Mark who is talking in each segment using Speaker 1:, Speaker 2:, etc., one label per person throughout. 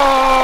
Speaker 1: Wow.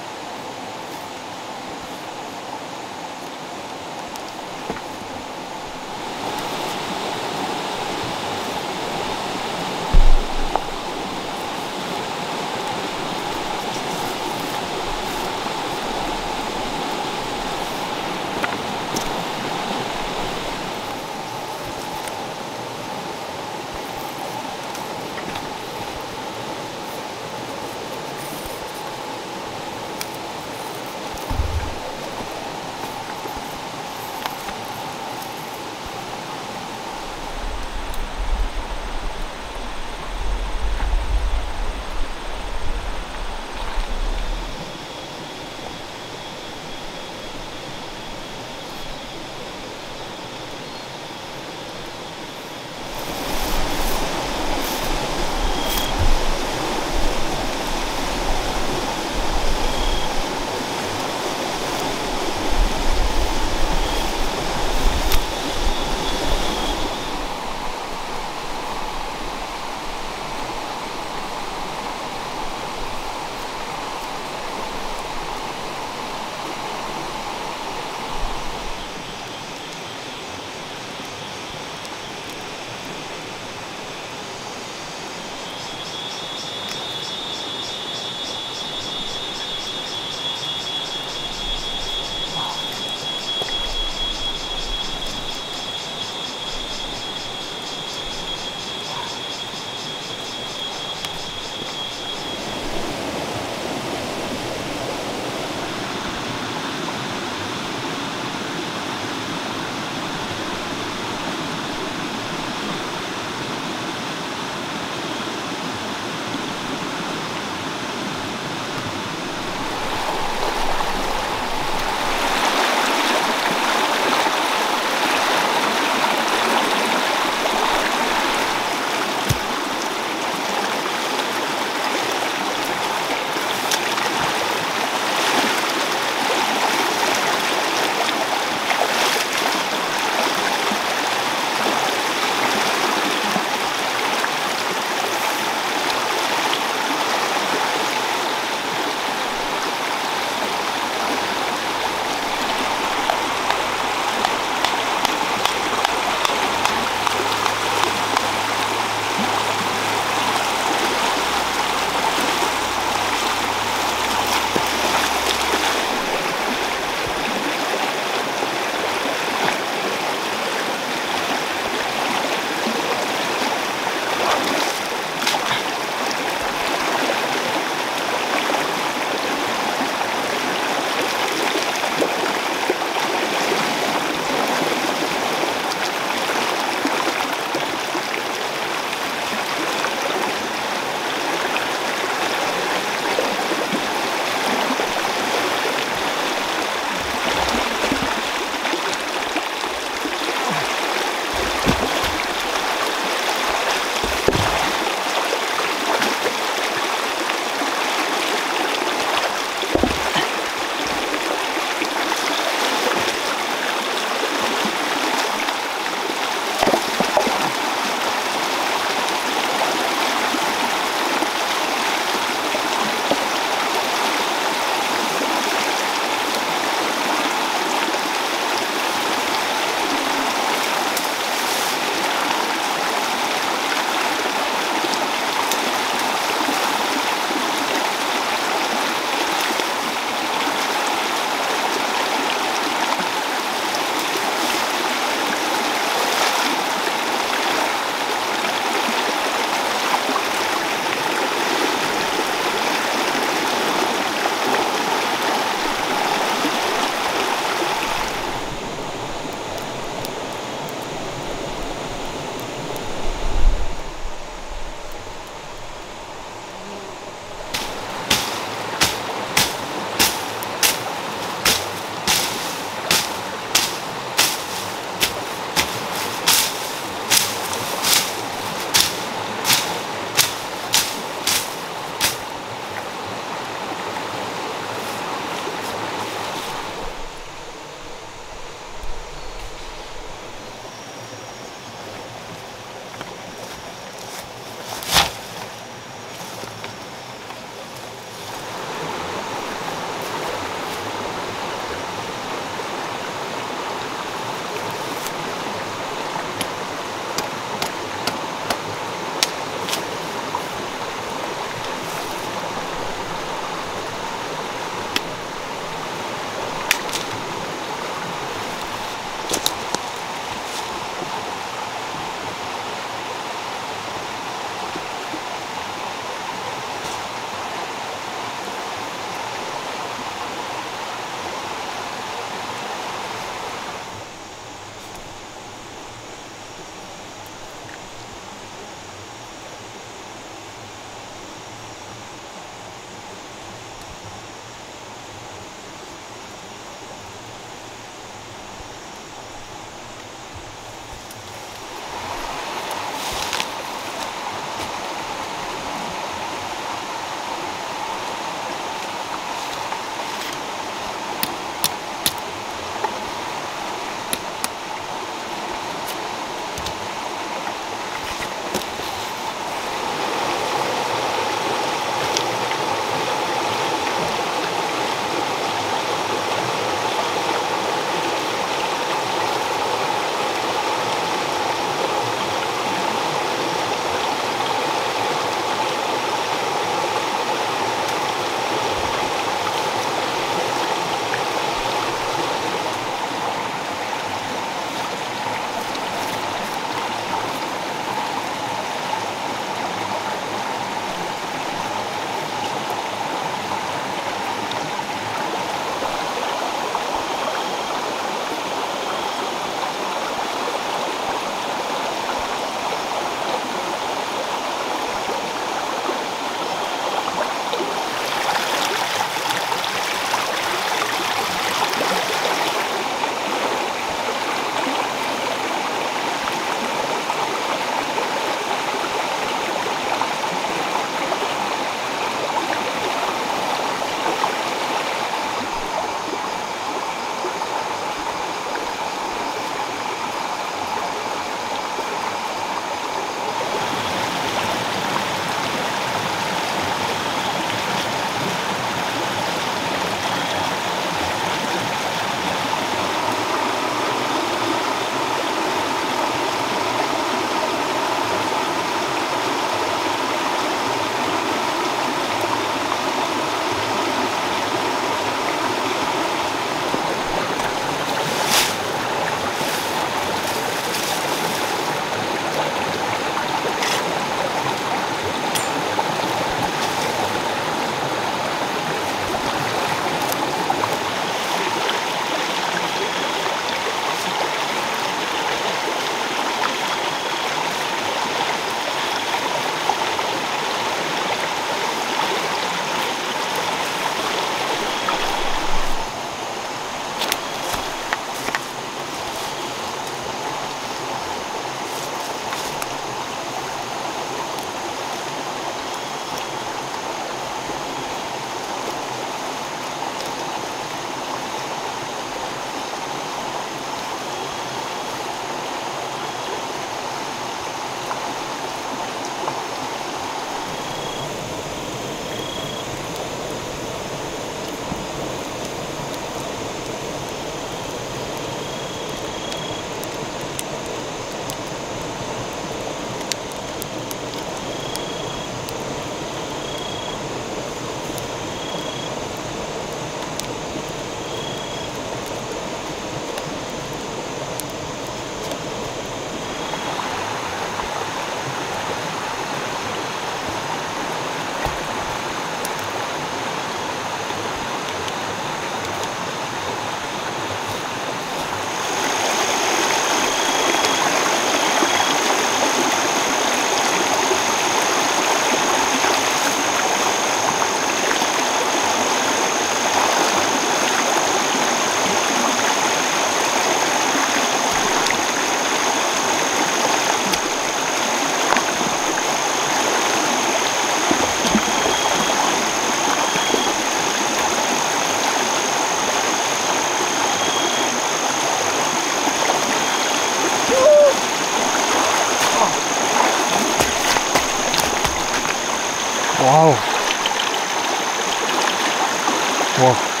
Speaker 1: わあ。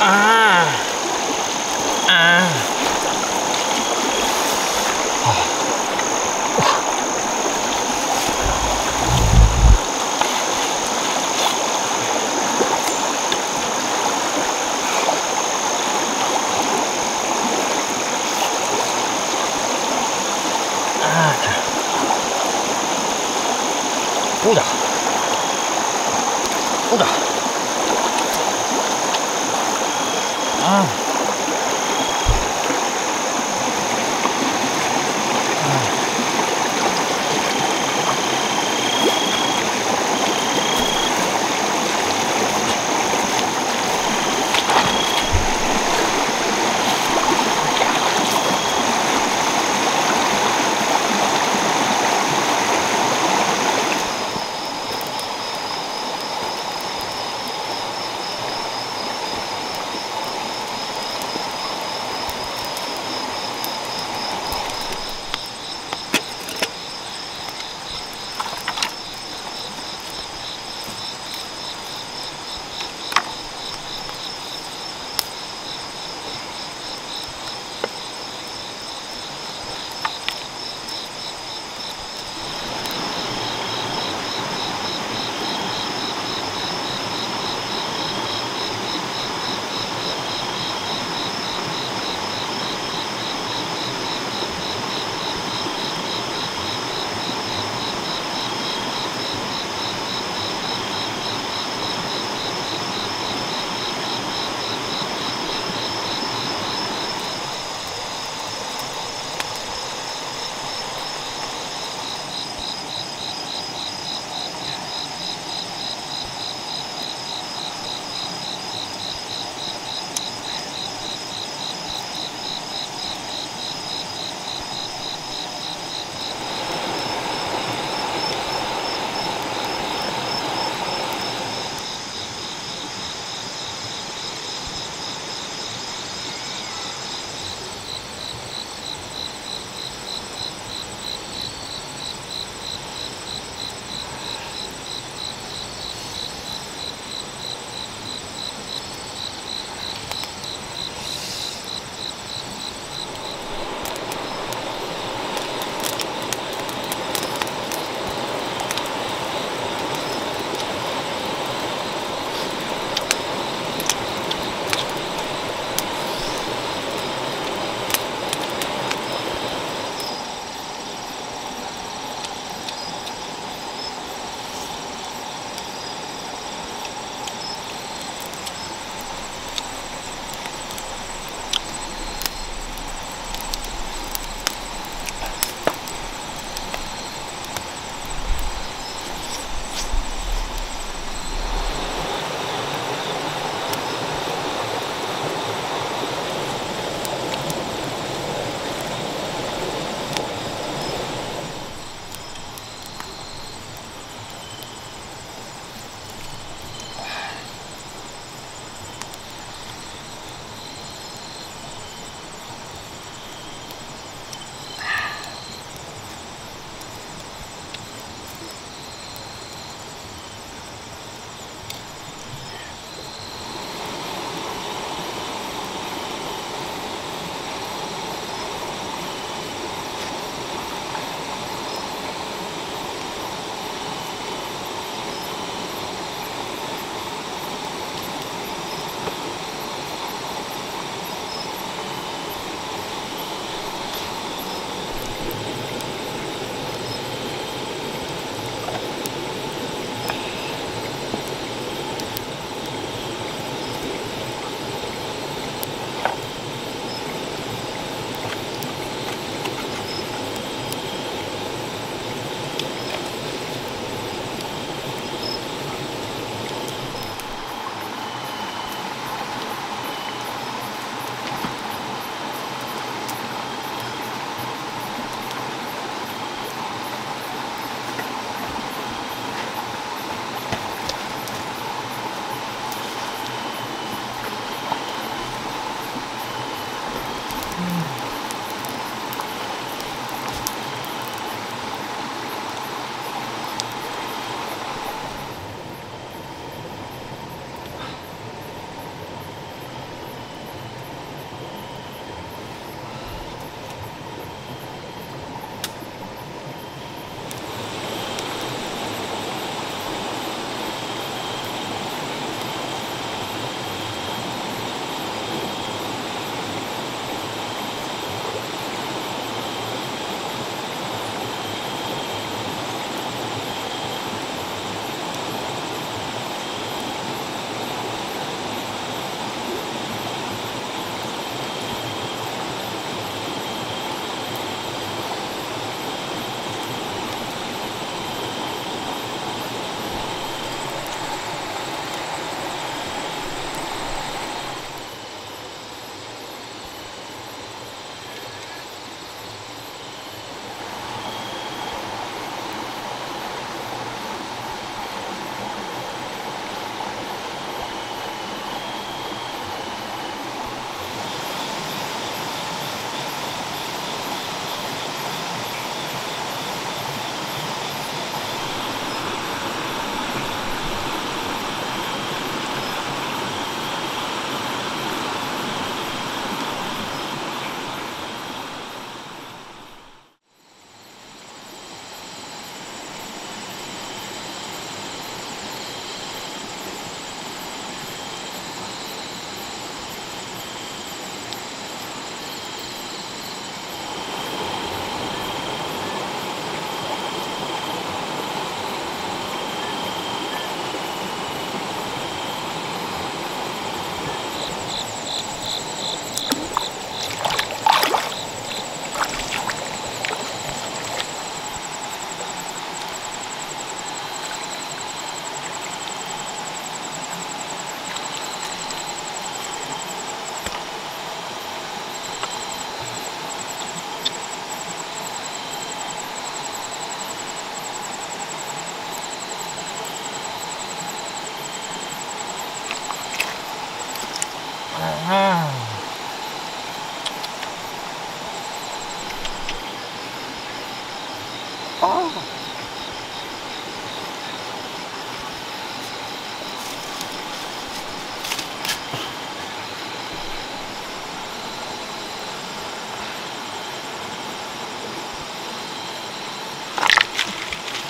Speaker 1: あ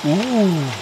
Speaker 1: Ooh.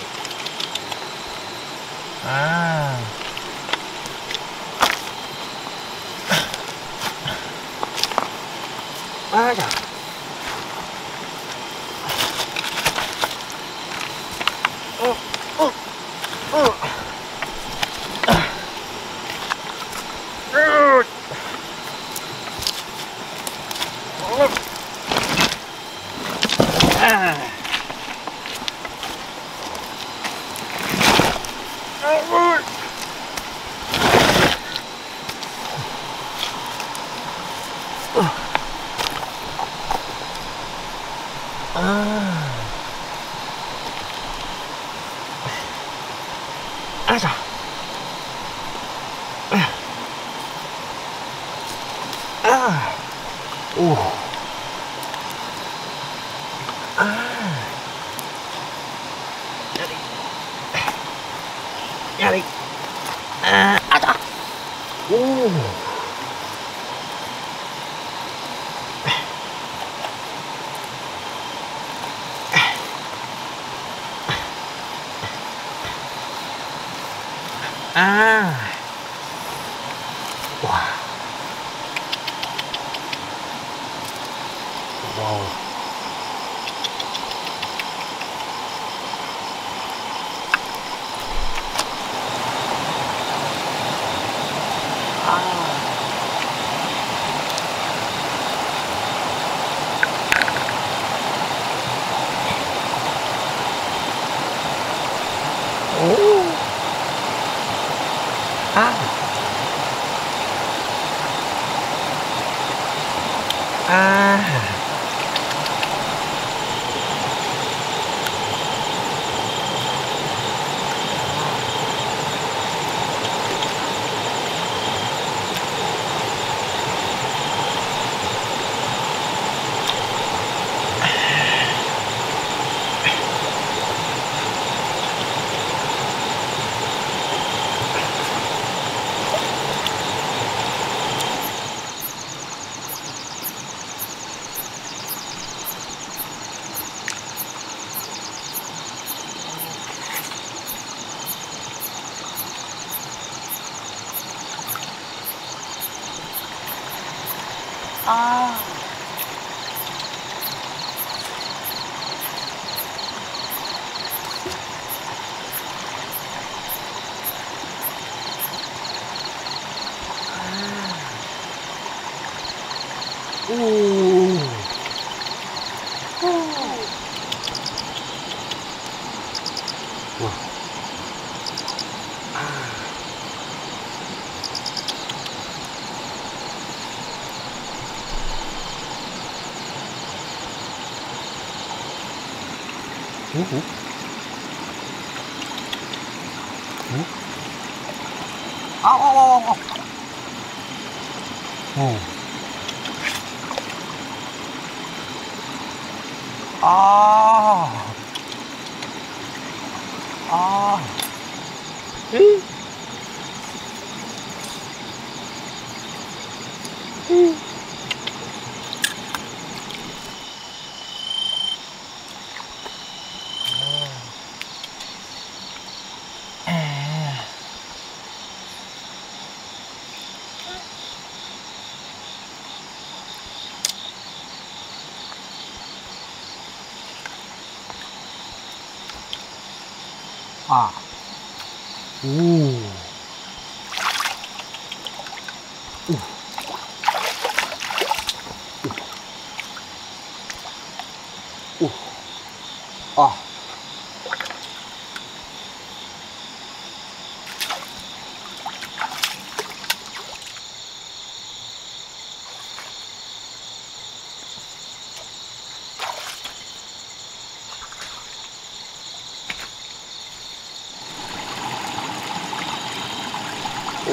Speaker 1: Oh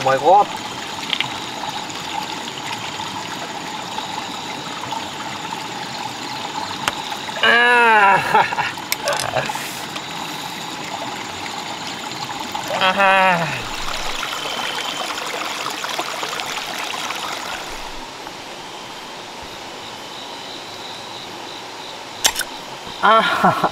Speaker 1: my god! 啊哈哈。